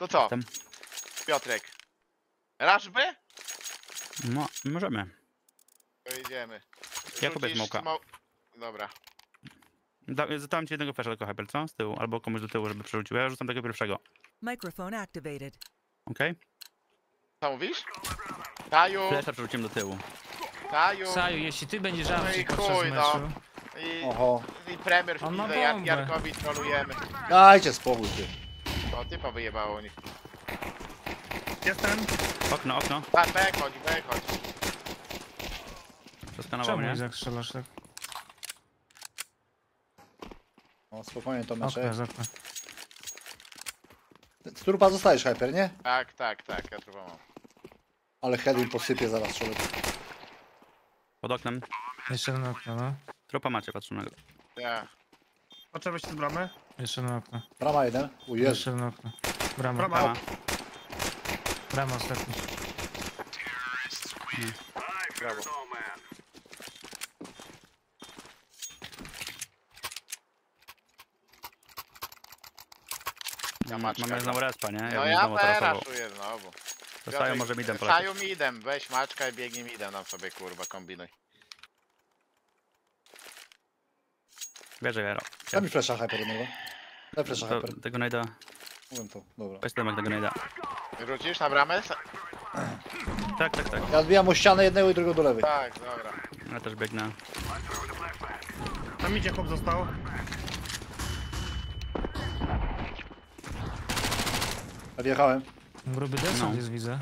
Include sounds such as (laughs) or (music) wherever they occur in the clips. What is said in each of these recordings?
To co? Jestem. Piotrek. Rasz? No, możemy. To idziemy. Ja kupię Rzucisz smoka. smo- Dobra. Da, zadałem ci jednego flasha tylko hyper, co? Z tyłu, albo komuś do tyłu, żeby przerzucił. Ja rzucam tego pierwszego. Microphone activated. Okej? Co mówisz? Taju, Flasha przerzuciłem do tyłu. Taju Saju, jeśli ty będziesz No i awczyk chuj, podczas no. meczu... i, Oho. i premier w On ma pizdę, jak bombę. Jarkowi trolujemy. Dajcie spokój ty. O, typa wyjebało u nich. Jestem. Okno, okno. A, B chodź, B chodź. Przeskanował Czemu mnie. Izak strzelasz tak? No spokojnie to Okno mecze. Z trupa zostajesz hyper, nie? Tak, tak, tak, ja trupa mam. Ale head im posypie zaraz człowiek. Pod oknem. Jeszcze jedno okno, no. Trupa macie patrzonego. Ja. Wejść z bramy. Jeszcze jedno okno. Brama jeden. U Jezu. Jeszcze jedno okno. Brama. Brama. Brama, Brama. Ostatni. Brawo. Ja maczka, Mamy no. znowu respa, nie? No bym ja teraz robił. raszuję znowu. Dostają może midem polecieć. Saju midem, weź maczka i biegnij midem nam sobie kurwa kombinuj. Wierzę, Jaro. Daj mi flasha hyper jednego. Daj flasha To, hyper. tego najda. Mówię to. Dobra. Weź temek tego najda. Rzucisz na bramę? Tak, tak, tak. Ja odbijam o ścianę jednego i drugiego do lewej. Tak, dobra. Ja też biegnę. Tam idzie chłop został. Wjechałem. Gruby desant No. jest, widzę.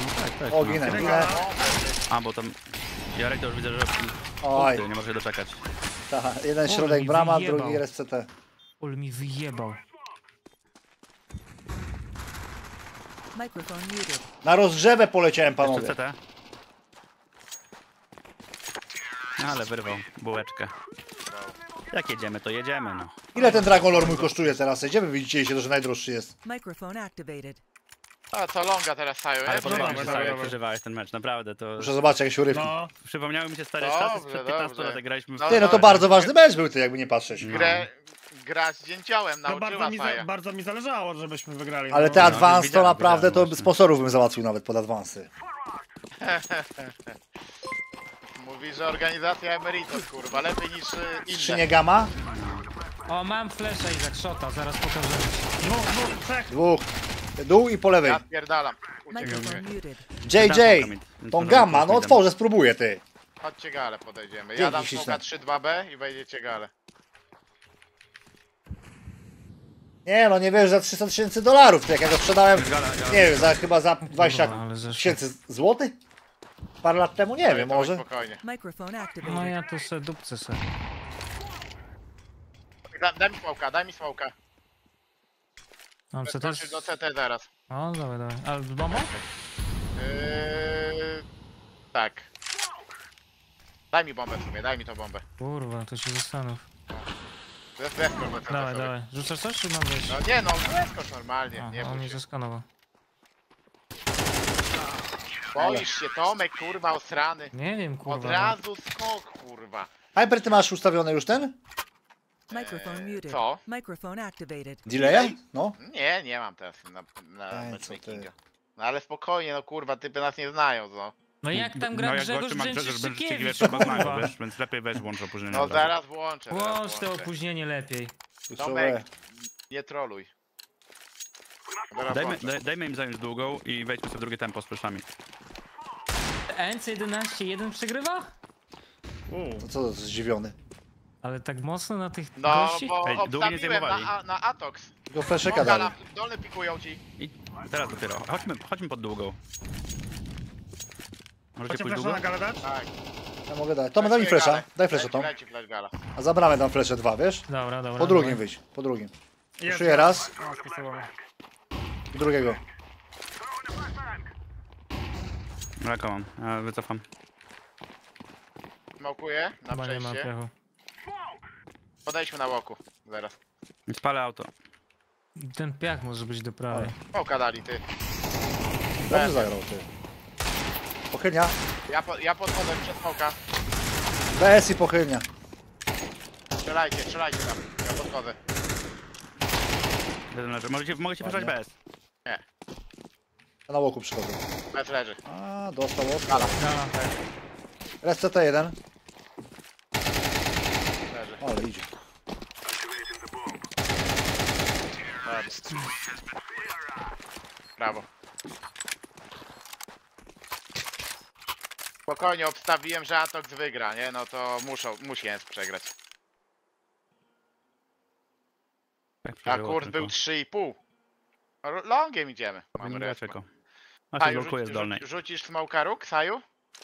No tak, tak. O, no. ginę, ginę. A, bo tam... Jarek to już widzę, że... Oj, Punkty, nie może się doczekać. ta, jeden środek brama, wyjebał. drugi RSCT. Ul mi wyjebał. Muted. Na rozgrzewę poleciałem Jeszcze panowie. CT. Ale wyrwał bułeczkę. Jak jedziemy, to jedziemy, no. Ile ten Dragon Lore mój kosztuje teraz? Gdzie wy widzicie się, że najdroższy jest? Microphone activated. A co longa teraz Saju, Ale jest? podoba mi się dobra, stary, jak dobra. przeżywałeś ten mecz, naprawdę, to... Muszę zobaczyć jakieś urywki. No. Przypomniały mi się stare Dobrze, czasy sprzed 15 dobrze. lat, jak graliśmy w... No, Ty, no to dobra. bardzo ważny mecz był ty, jakby nie patrzeć. No. Grę, gra z dzięciołem, No nauczyła bardzo mi, za, Saja. bardzo mi zależało, żebyśmy wygrali. Ale no. te No, advance to widziałem, naprawdę to widziałem sponsorów bym załatwił nawet pod advansy. (laughs) Mówi, że organizacja Emeritus, kurwa, lepiej niż y, inne. Skrzynię gamma? O, mam flesza Izak, shota, zaraz pokażę. Dwóch, dwóch, trzech. Dwóch. Dół i po lewej. Ja spierdalam. Uciekaj. Microphone muted. JJ! Tą gamma, no otworzę, spróbuję ty. Chodźcie gale podejdziemy. Dzięki, Ja dam smoka 3-2B i wejdziecie gale. Nie no, nie wiesz, za 300 tysięcy dolarów, ty jak ja go sprzedałem, nie wiem, za chyba za 20 Kurwa, ale zeszło. tysięcy złotych? Parę lat temu, nie wiem, może. Spokojnie. Microphone No activated. ja tu se dupce se. Da, daj mi smoka, daj mi smoka. Mam CT. Skoczysz do CT zaraz. O, dawaj, dawaj. Ale z bombą? Yy, tak. Daj mi bombę w sumie, daj mi tą bombę. Kurwa, to się zastanów. CT Dawaj, sobie. dawaj. Rzucasz coś, czy mam wejść? No nie no, zeskocz normalnie, A, nie on bój mnie się. zeskanował. Boisz się Tomek, kurwa, osrany. Nie wiem, Od kurwa. no. razu skok, kurwa. Hyper, ty masz ustawiony już ten? Microphone muted. co? Microphone activated. Delaya? No. Nie, nie mam teraz na, na Ej, co matchmakinga. No ale spokojnie, no kurwa, typy nas nie znają, no. No jak tam gra no, jak Grzegorz gościu ma Grzegorz Brzęczyszczykiewicz, Brzęczykiewicz, trzeba znają, kurwa. wiesz, więc lepiej weź włącz opóźnienie. No zaraz włączę, zaraz Włącz te włączę. opóźnienie lepiej. Tomek, nie troluj. Zaraz Dajmy, daj, dajmy im zająć długą i wejdźmy sobie w drugie tempo z fleszami. NC11 jeden przegrywa? To co, to zdziwiony. Ale tak mocno na tych No, gości? bo Ej, długo nie obstawiłem zajmowali. na, a- na Atox. Go fleszyka Smoka dali. na dolny pikują ci. I teraz dopiero. Chodźmy, chodźmy pod długą. Możecie pójść długo? na dać? Tak. Ja mogę dać. Tom, daj mi flesza. Daj flesza, Leci, Tom. Leci flash gala. A za bramę dam flesze dwa, wiesz? Dobra, dobra. Po drugim wyjść, po drugim. Jest. Raz, sposobowo. i drugiego. Mleko mam, ja wycofam. Smokuję na Chyba nie ma przejście. pechu. Podejdźmy na łoku. Zaraz. Spalę auto. Ten piach może być do prawej. Smoka dali, ty. Dobrze zagrał, ty. Pochylnia. Ja, po, ja podchodzę przed smoka. BS i pochylnia. Strzelajcie, strzelajcie tam. Ja podchodzę. Jeden leży. Możecie, mogę ci Ładnie. bez. Na łoku przychodzą. Bez leży. A, dostał ostro. Gala. Gala. Res CT1. Ale idzie. Brawo. Spokojnie, obstawiłem, że Atox wygra, nie? No to muszą, musi Jens przegrać. Tak A kurs był 3,5. R- Longiem idziemy. Mamy Mamy respa. czeko. A się Saju, blokuje z dolnej. Rzucisz smoka róg, Saju?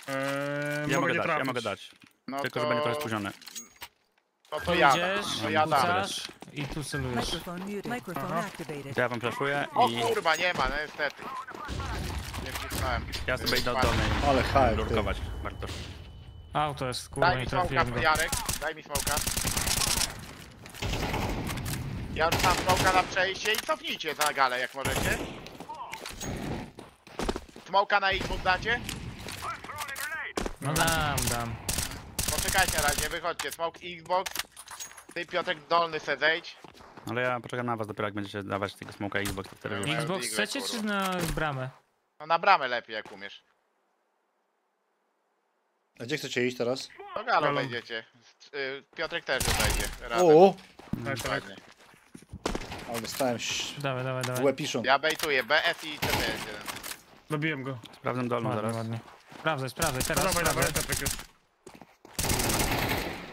Eee, Ja mogę dać, ja mogę dać. No Tylko, to... że będzie trochę spóźniony. No to Tu ja idziesz, To ja dam. rzucasz i tu celujesz. Microphone muted. Microphone Aha. activated. Ja wam flashuję O i kurwa, nie ma, no niestety. Nie wcisnąłem. ja sobie idę od dolnej. Ale hype, ty. Lurkować, Bartosz. Auto jest, kurwa, Daj nie mi smoka, trafiłem go. Jarek, daj mi smoka. Ja rzucam smoka na przejście i cofnijcie za galę jak możecie. Smoka na Xbox dacie? No dam, dam. Poczekajcie na razie, wychodźcie. Smoke Xbox. Ty Piotrek dolny se zejdź. Ale ja poczekam na was dopiero jak będziecie dawać tego smoka Xbox, to wtedy rzucę. Xbox chcecie czy na bramę? No na bramę lepiej jak umiesz. A gdzie chcecie iść teraz? To galą Galą. wejdziecie. Y, Piotrek też wejdzie. O, Tak, tak. Ale dostałem ś- Dawaj, dawaj, w dawaj. łeb piszą. Ja bejtuję BS i jest jeden. Dobiłem go. Sprawdzam dolną Ładnie, zaraz. ładnie. Sprawdzaj, sprawdzaj, teraz dawaj, dawaj, sprawdzaj. Już.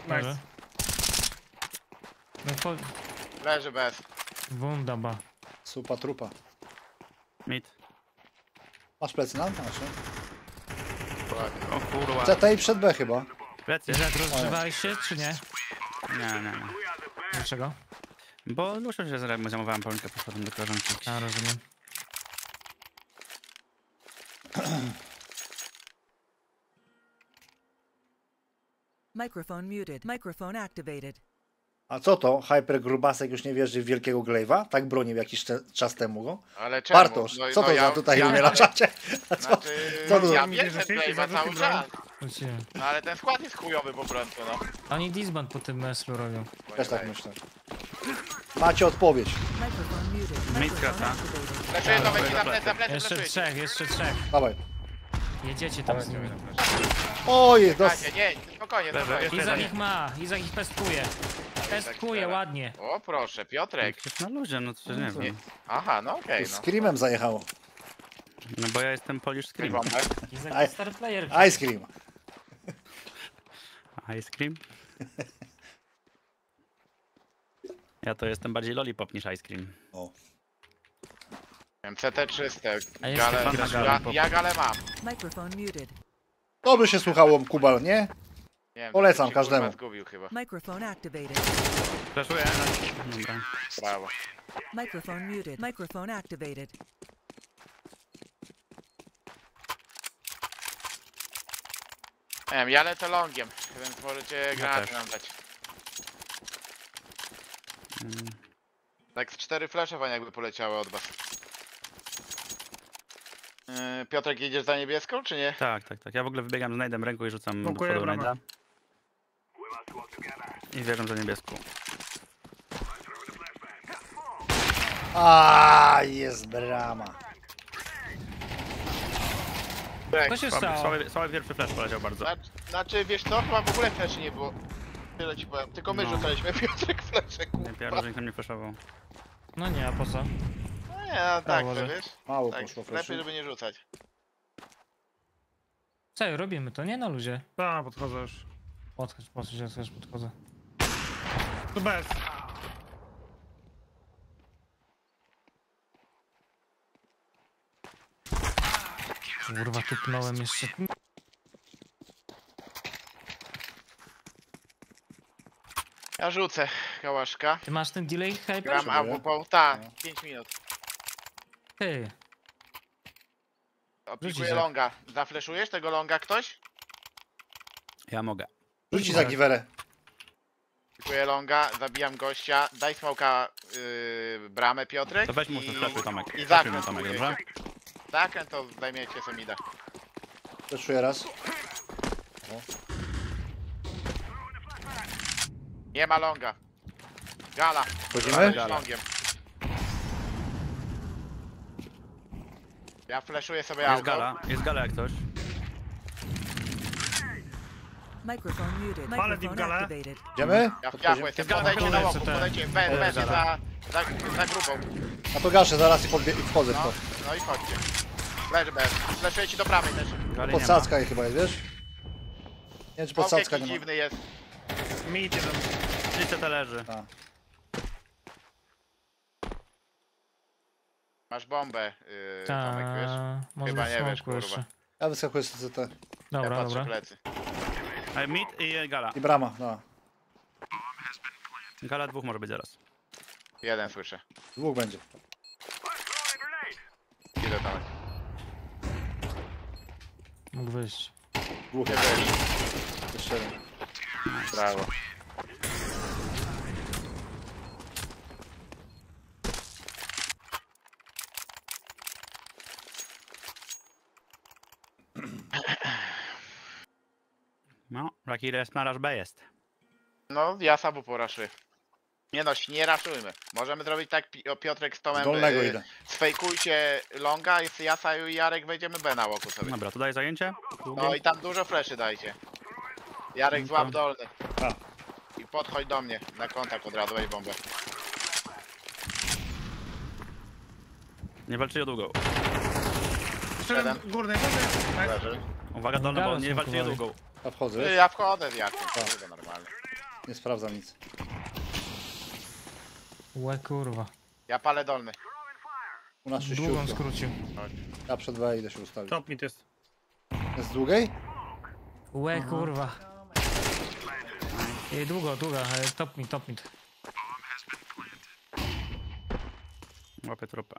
Nice. No po... Leży bez. Wundaba. Supa trupa. Mid. Masz plecy na? Masz, nie? O kurwa. CT i przed B chyba. Plecy. Jak rozgrzewałeś się, czy nie? Nie, nie, nie. Dlaczego? Bo muszę się zajmowałem Paulinkę, poszedłem do koleżanki. A, rozumiem. Microphone muted. Microphone activated. A co to? Hyper Grubasek już nie wierzy w wielkiego Glaive'a? Tak bronił jakiś czas temu go. Ale czemu? Bartosz, No- co no to ja- za tutaj ja- umie na czacie? A co? Znaczy, Co to ja wierzę w Zarzucił cały czas. No ale ten skład jest chujowy po prostu, no. Oni disband po tym meslu robią. Też tak myślę. Macie odpowiedź. Microphone krata. activated. Fleszuję to będzie za plecy, za plecy, Jeszcze trzech, jeszcze trzech. Dawaj. Jedziecie tam z nimi. Oj, dos... Słuchajcie, nie, spokojnie, spokojnie. Izak ich ma, Izak ich pestkuje. Pestkuje ładnie. O proszę, Piotrek. Przecież na luzie, no to nie wiem. Aha, no okej, Z no. Screamem zajechało. No bo ja jestem Polish Scream. bombę. Izak to star player. Ice Cream. (laughs) Ice Cream? Ja to jestem bardziej lollipop niż ice cream. O. Wiem, CT czyste. A jeszcze Gale, pan na ja, ja galę mam. Microphone muted. Dobrze się słuchało, Kubal, nie? Nie wiem, Polecam to się, każdemu. kurwa, Zgubił chyba. Microphone activated. Flashuję. na- Dobra. Brawo. Microphone muted. Microphone activated. Nie wiem, ja lecę longiem, więc możecie granaty też. nam dać. Mm, Tak z cztery flesze wam jakby poleciały od was. Yy, Piotrek, jedziesz za niebieską, czy nie? Tak, tak, tak. Ja w ogóle wybiegam z najdem ręką i rzucam do Blokuję przodu bramę. najda. I wierzę za niebieską. A jest brama. Tak. Co się Słaby, stało? słaby, słaby pierwszy flash poleciał bardzo. Znaczy, znaczy, wiesz co, chyba w ogóle fleszy nie było. Tyle ci powiem, tylko my No. rzucaliśmy (laughs) Piotrek flesze, Nie, kurwa. pierwszy nikt na mnie flashował. No nie, a po co? No nie, no tak, może. wiesz. Mało Tak, poszło lepiej, żeby nie rzucać. Co, robimy to, nie na luzie. Tak, podchodzę już. Podchodź, podchodź, ja też podchodzę. Tu bez. Kurwa, tupnąłem jeszcze. Ja rzucę kałaszka. Ty masz ten delay hyper? Gram. AWP, tak, No. 5 minut. Ty. Oplikuję za- longa. Zafleszujesz tego longa ktoś? Ja mogę. Rzuci za giwerę. Oplikuję longa, zabijam gościa. Daj smoka yy, bramę Piotrek. To weź mu i- Tomek. I mu zakręt Tomek, dobrze? Zakręt to zajmiecie Semida. Fleszuję raz. Nie ma longa. Gala. Wchodzimy? Gala. Gala. longiem. Ja flashuję sobie Jest auto. gala, jest gala jak coś. Microphone muted. Microphone activated. Idziemy? Ja w piachu Podchodzimy? podajcie na łoku, podajcie, we, we, za, za, za grupą. A to gaszę zaraz i, podbie- i wchodzę w No, to. no i chodźcie. Leży bez. Flashuję ci do prawej też. Gali nie ma. Podsadzka jej chyba jest, wiesz? Nie wiem czy podsadzka nie ma. dziwny jest. Czyli CT leży. A. Masz bombę, yy, Tomek, wiesz? Może Chyba nie wiesz, kurwa. jeszcze. Ja wyskakuję z CT. Ja Dobra, patrzę dobra. plecy. E, Mid i gala. I brama, no. Gala dwóch może być zaraz. Jeden słyszę. Dwóch będzie. Idę Tomek. Mógł wyjść. Dwóch wyjść. Jeszcze jeden. Brawo. Jest na B jest. No, ja sabu poraszuję. Nie no, nie raszujmy. Możemy zrobić tak, Pi- o, Piotrek z Z Tomem. dolnego y, idę. Sfejkujcie longa, jest ja, Saju i Jarek wejdziemy B na łoku sobie. Dobra, tutaj zajęcie. Długie. No i tam dużo fleszy dajcie. Jarek złap dolny. A. I podchodź do mnie na kontakt od razu, bombę. Nie walczyli o długą. Jeden. Jeden. Górny, górny. Leży. Uwaga dolna, bo Gala nie są walczyli o długą. Ja wchodzę, Y? Ja wchodzę z Jarkiem, Tak. to normalnie. Nie sprawdzam nic. Łe kurwa. Ja palę dolny. U nas Długą skrócił. Ja przed B idę się ustawić. Top mid jest. Jest z długiej? Łe kurwa. I długo, długo, ale top mid, top mid. Łapię trupę.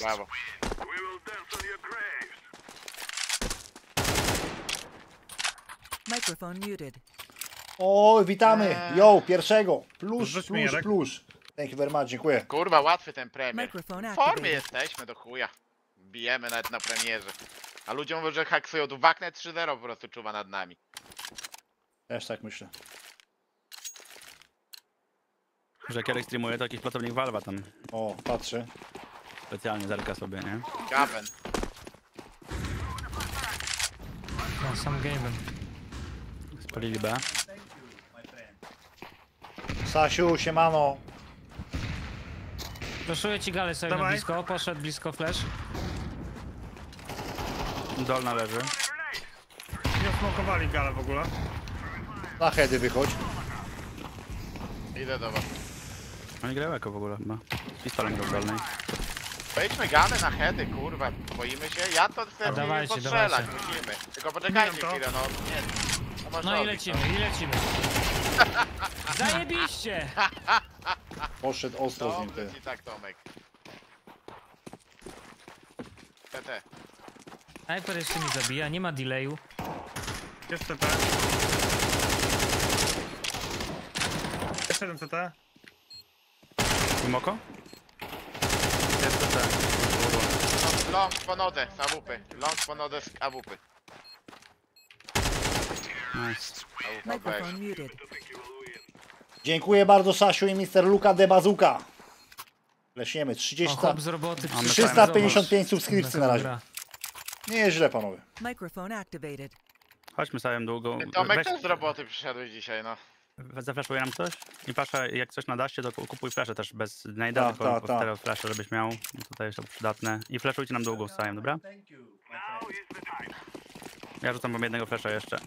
Brawo. Microphone muted. O, witamy! Eee. Yo, pierwszego! Plus, Rzuć mi, plus, Jarek. plus. Thank you very much, dziękuję. Kurwa, łatwy ten premier. Microphone W formie activated. jesteśmy do chuja. Bijemy nawet na premierze. A ludziom mówią, że haksują tu Waknet 3-0 po prostu czuwa nad nami. Też tak myślę. Że Kierek streamuje, to jakiś pracownik Valve'a tam O, patrzę. specjalnie zerka sobie, nie? Gaben. No, sam game'em. Spalili B. Sasiu, siemano. Proszuję ci galę sobie na Dawaj. blisko, poszedł blisko flash. Dolna leży. Nie smokowali galę w ogóle. Na heady wychodź. Idę do was. Oni grają jako w ogóle chyba. Pistolem do dolnej. Wejdźmy gamy na heady, kurwa. Boimy się? Ja to chcę Dawajcie, postrzelać, dawajcie. musimy. Tylko poczekajcie to. chwilę, no. Nie. No, masz No i robić, lecimy, i lecimy. (laughs) Zajebiście! Poszedł ostro z nim ty. Ci tak, Tomek. TT. Sniper jeszcze nie zabija, nie ma delayu. Jest CT. Jeszcze jeden CT. Głęboko? Jest to C. Long po nodze z AWP. Long po nodze z AWP. Nice. Microphone muted. Dziękuję bardzo Sasiu i Mr. Luka de Bazuka. Leśniemy, O, 30, chłop z roboty. Mamy przyszedł, 355 zobacz. subskrypcji na razie. Gra. Nie jest źle panowie. Microphone activated. Chodźmy sobie długo. Tomek Weź, też z roboty przyszedłeś dzisiaj, no. zaflaszuje nam coś? I pasza, jak coś na daście, to ku- kupuj flasze też bez najda, Ta, tylko ta, po ta. stereo flasze, żebyś miał. No Tutaj jest to przydatne. I flashujcie nam długo z dobra? Ja rzucam wam jednego flasha jeszcze.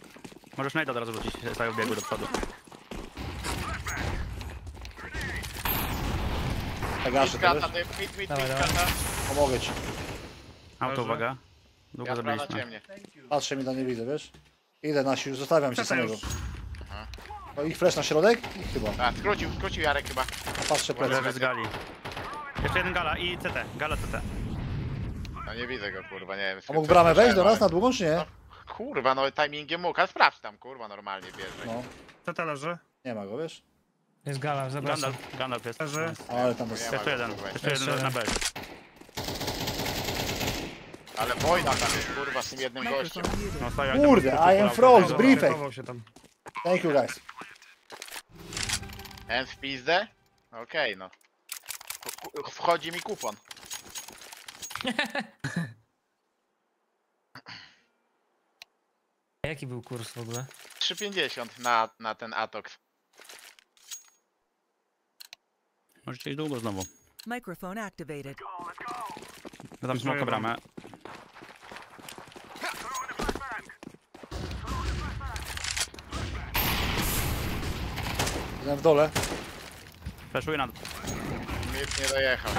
Możesz najda od razu rzucić, stają biegu do przodu. Tak gaszę, to wiesz? ty, Dawaj, dawaj. Pomogę ci. Auto, Dobrze. uwaga. Długo Ja zabiliśmy. ciemnie. Patrzę mi to nie widzę, wiesz? Idę na sił, zostawiam CT samego. już. No ich flash na środek? Ich chyba. A, skrócił, skrócił Jarek chyba. Patrzę plecy. Leży z gali. Jeszcze jeden gala i CT. Gala CT. No nie widzę go, kurwa, nie wiem. A mógł bramę wejść do nas na długą czy nie? Kurwa, no timingiem mógł, ale sprawdź tam, kurwa, normalnie bierze. No, CT leży. nie ma go, wiesz? Jest gala, zapraszam. Gandalf, Gandalf jest. Leży. Ale tam jest. Jeszcze jeden, jeszcze jeden na. B. Ale wojna tam jest, kurwa, z tym jednym gościem. No, jak Kurde, I am froze, briefek. Thank you guys. Hand w pizdę? Okej, no. Ku- Wchodzi mi kupon. Jaki był kurs w ogóle? 3,50 na, na ten Atox. Możecie iść długo znowu. Microphone activated. Ja tam smoka bramę. Jeden w dole. Flashuję na... Nic nie dojechał.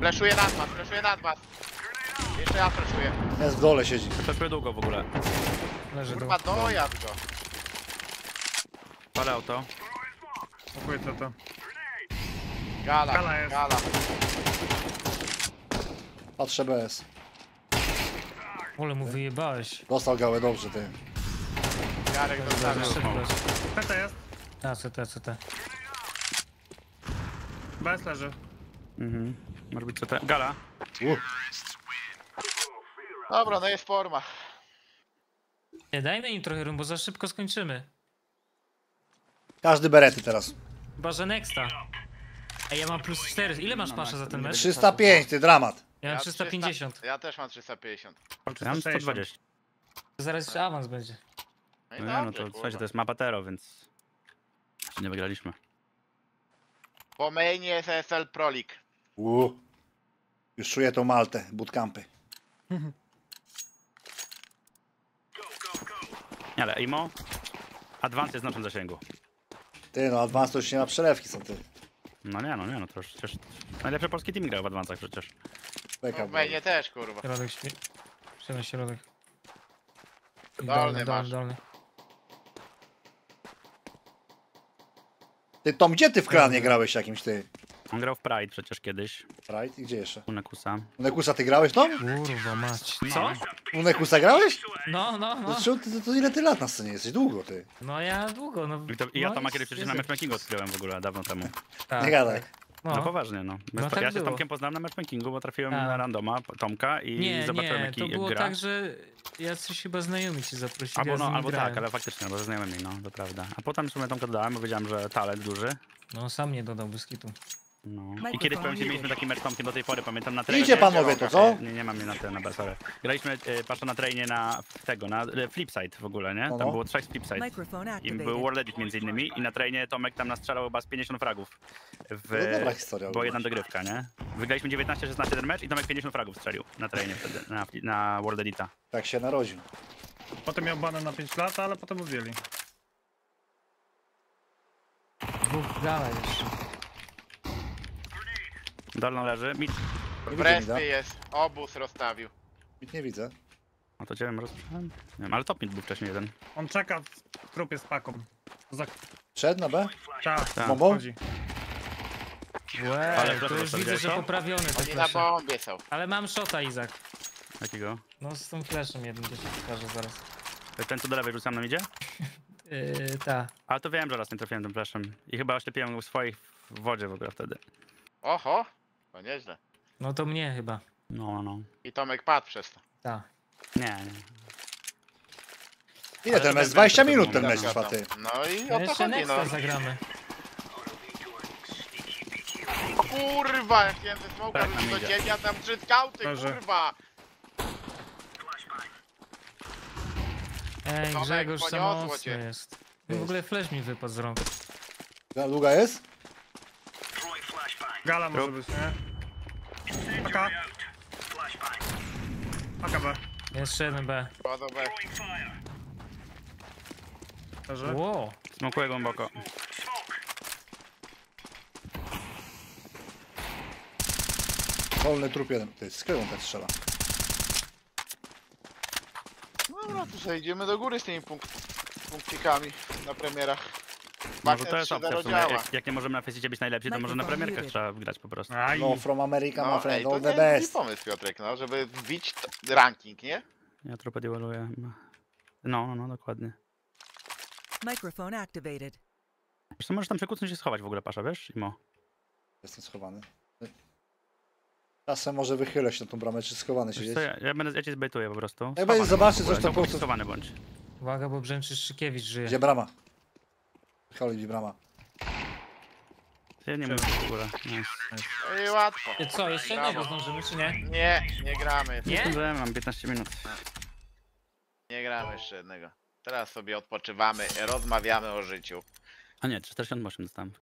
Fleszuję nad was, fleszuję nad was. Jeszcze ja fleszuję. Jest w dole siedzi. Flashuję długo w ogóle. Leży dół. Kurwa, dojazd go. Palę auto. Smokuję co to. Gala, Gala jest. gala. Patrzę BS. Ole mu wyjebałeś. Dostał gałę dobrze, ty. Jarek dostarczył. PT jest. A, co te, co te. BS leży. Mhm. Może być co te... Gala. Uh, Dobra, no jest forma. Nie, dajmy im trochę rum, bo za szybko skończymy. każdy berety teraz. Chyba, że nexta. Ej, ja mam plus 4. Ile masz pasza za ten mecz? 305, ty dramat. Ja mam Ja 350. 300, ja też mam 350. Ja mam 120. Zaraz jeszcze awans będzie. No No, no to słuchajcie, to jest mapa Tero, więc... Nie wygraliśmy. Po mainie jest SL Prolik. Uh. Już czuję tą Maltę, bootcampy. (laughs) ale Imo... Advance jest w naszym zasięgu. Ty, no Advance to już nie ma przelewki, są ty. No nie, no nie, no to już przecież... Najlepszy polski team grał w Advancach przecież. Beka, No, w mainie też, kurwa. Środek śpi. Przemyśl środek. I Dolny dolny, masz. dolny, dolny. Ty Tom, gdzie ty w klanie grałeś jakimś ty? On grał w Pride przecież kiedyś. Right? I gdzie jeszcze? U Nekusa. U Nekusa ty grałeś, Tom? Kurwa mać. Co? U Nekusa grałeś? No, no, no. to, to, to ile ty lat na scenie jesteś? Długo ty. No ja długo, no. I, to, i ja no tam kiedyś przecież na matchmakingu odkryłem w ogóle dawno temu. Tak, Nie gadaj. tak. No, No. poważnie, no. No no tak ja się z. Tomkiem poznałem na matchmakingu, bo trafiłem A. na randoma Tomka i Nie, zobaczyłem nie, jaki to było gra. tak, że jacyś chyba znajomi ci zaprosili, Albo, ja no, albo grałem. tak, ale faktycznie, bo ze znajomymi, no, to prawda. A potem w sumie Tomka dodałem, bo wiedziałem, że talent duży. No sam nie dodał Beskitu. No. I kiedyś powiem ci, mieliśmy taki mecz z Tomkiem do tej pory, pamiętam na Idzie trainie. panowie to, co? Nie, nie mam mnie na ten, na basorę. Graliśmy, y, patrz na trainie na tego, na y, flipside w ogóle, nie? Tam było trzech z flipside. I był World Edit między innymi i na trainie Tomek tam nastrzelał chyba z 50 fragów. W, No dobra historia. Była jedna dogrywka, nie? Wygraliśmy 19-16 ten mecz i Tomek 50 fragów strzelił na trainie wtedy, na, na World Edita. Tak się narodził. Potem miał banę na 5 lat, ale potem odjęli. Dwóch gala jeszcze. Dolno leży, mit, W respie jest. Obóz rozstawił. Nic nie widzę. no to cię wiem, rozprzedałem? Nie wiem, ale top mid był wcześniej jeden. On czeka w trupie z paką. Za... Przed na B? Tak, Tak. Bombą? Ale to już widzę, że to? poprawiony te Oni na flesze. bombie są. Ale mam shota, Izak. Jakiego? No z tym fleszem jednym, to ci pokażę zaraz. Ten co do lewej rzucam nam idzie? (laughs) Yy, ta. Ale to wiem, że raz nie trafiłem tym flashem. I chyba oślepiłem u swoich w wodzie w ogóle wtedy. Oho, to nieźle. No to mnie chyba. No, no. I Tomek padł przez to. Ta. Nie, nie. Ile Ale ten to mecz? bez 20 błędu minut to ten mecz trwa, ty. No i No o to jeszcze chodzi, Nexta no. zagramy. Kurwa, jak chciałem ze smoka Tak, nam do idzie. ciebie, a tam trzy skauty, Dobrze. kurwa. Ej, Tomek, Grzegorz za poniosło mocno cię. jest. No w ogóle flash mi wypadł z rąk. Długa jest? Gala może być, nie? Paka. Paka B. Jeszcze jeden B. Podobę. Leży. Wow. Smokuję głęboko. Wolny trup jeden. Ty, z kryłą tak strzela. Dobra, to sobie idziemy do góry z tymi punk punkcikami na premierach. Może to jest 3.0 opcja w sumie. Jak, jak nie możemy na Festycie być najlepsi, to może na premierkach trzeba grać po prostu. Aj. No, from America, my No, ej, friend, to all the nie jest best. pomysł Piotrek, no, żeby wbić t- ranking, nie? Ja trochę dewaluję. No, no, no, dokładnie. Microphone activated. Zresztą możesz tam przekucnąć się schować w ogóle, Pasza, wiesz? Imo. Jestem schowany. Czasem może wychylę się na tą bramę, czy schowany Wiesz siedzieć. co, ja, ja, będę, ja cię zbejtuję po prostu. będzie Schowany zobaczy w ogóle, coś, to po prostu- Schowany bądź. Uwaga, bo Brzęczy Szczykiewicz żyje. Gdzie brama? Holly brama. Ja nie mówię w ogóle. No i łatwo. I co, jeszcze Brawo. jednego zdążymy, czy nie? Nie, nie gramy. Nie? Zdążyłem, mam 15 minut. Nie gramy jeszcze jednego. Teraz sobie odpoczywamy, rozmawiamy o życiu. A nie, 48 dostałem.